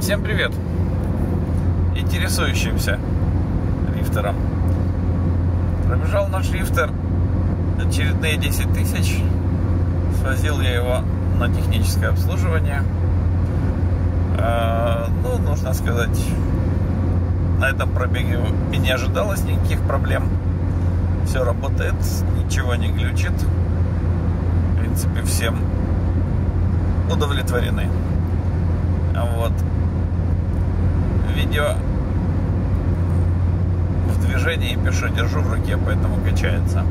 Всем привет! Интересующимся лифтером. Пробежал наш лифтер очередные 10 тысяч. Свозил я его на техническое обслуживание. А, ну, нужно сказать, на этом пробеге и не ожидалось никаких проблем. Все работает, ничего не глючит. В принципе, всем удовлетворены. Вот. Видео в движении пишу, держу в руке, поэтому качается.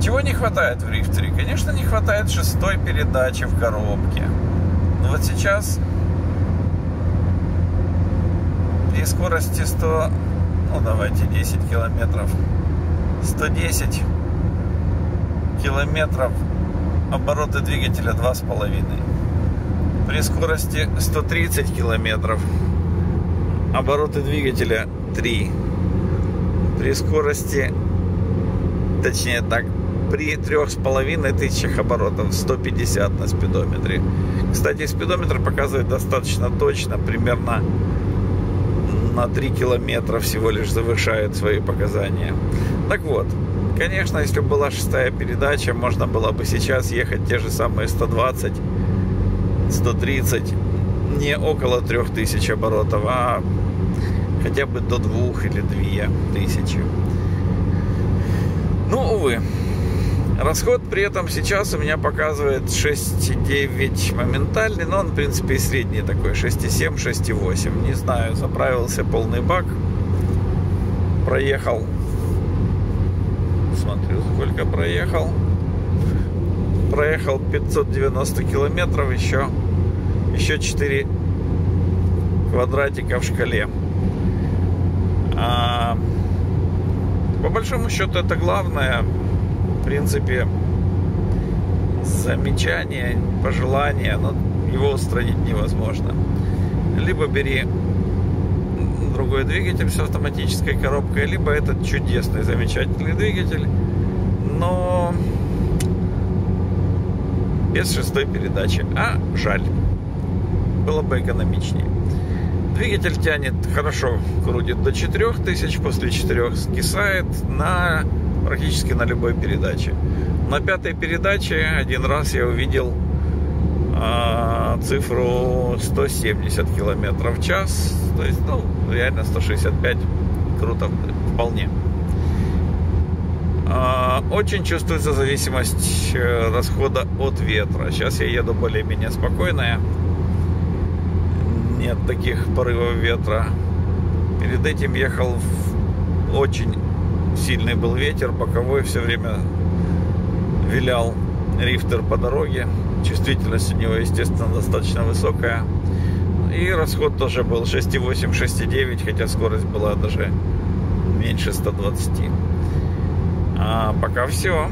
Чего не хватает в рифтере? Конечно, не хватает шестой передачи в коробке. Но вот сейчас при скорости 100, ну давайте 10 километров, 110 километров обороты двигателя 2,5 при скорости 130 километров. Обороты двигателя 3. При скорости, точнее так, при трех с половиной тысячах оборотов 150 на спидометре. Кстати, спидометр показывает достаточно точно, примерно на 3 километра всего лишь завышает свои показания. Так вот, конечно, если бы была шестая передача, можно было бы сейчас ехать те же самые 120 130, не около 3000 оборотов, а хотя бы до 2 или 2000. Ну, увы. Расход при этом сейчас у меня показывает 6,9 моментальный, но он, в принципе, и средний такой, 6,7, 6,8. Не знаю, заправился полный бак, проехал, смотрю, сколько проехал. Проехал 590 километров еще еще 4 квадратика в шкале. А, по большому счету это главное, в принципе, замечание, пожелание, но его устранить невозможно. Либо бери другой двигатель с автоматической коробкой, либо этот чудесный, замечательный двигатель, но без шестой передачи. А жаль было бы экономичнее. Двигатель тянет хорошо, крутит до 4000, после 4 скисает на практически на любой передаче. На пятой передаче один раз я увидел а, цифру 170 километров в час, то есть, ну, реально 165, круто, вполне. А, очень чувствуется зависимость э, расхода от ветра. Сейчас я еду более-менее спокойная нет таких порывов ветра. Перед этим ехал в очень сильный был ветер, боковой все время вилял рифтер по дороге. Чувствительность у него, естественно, достаточно высокая. И расход тоже был 6,8, 6,9, хотя скорость была даже меньше 120. А пока все.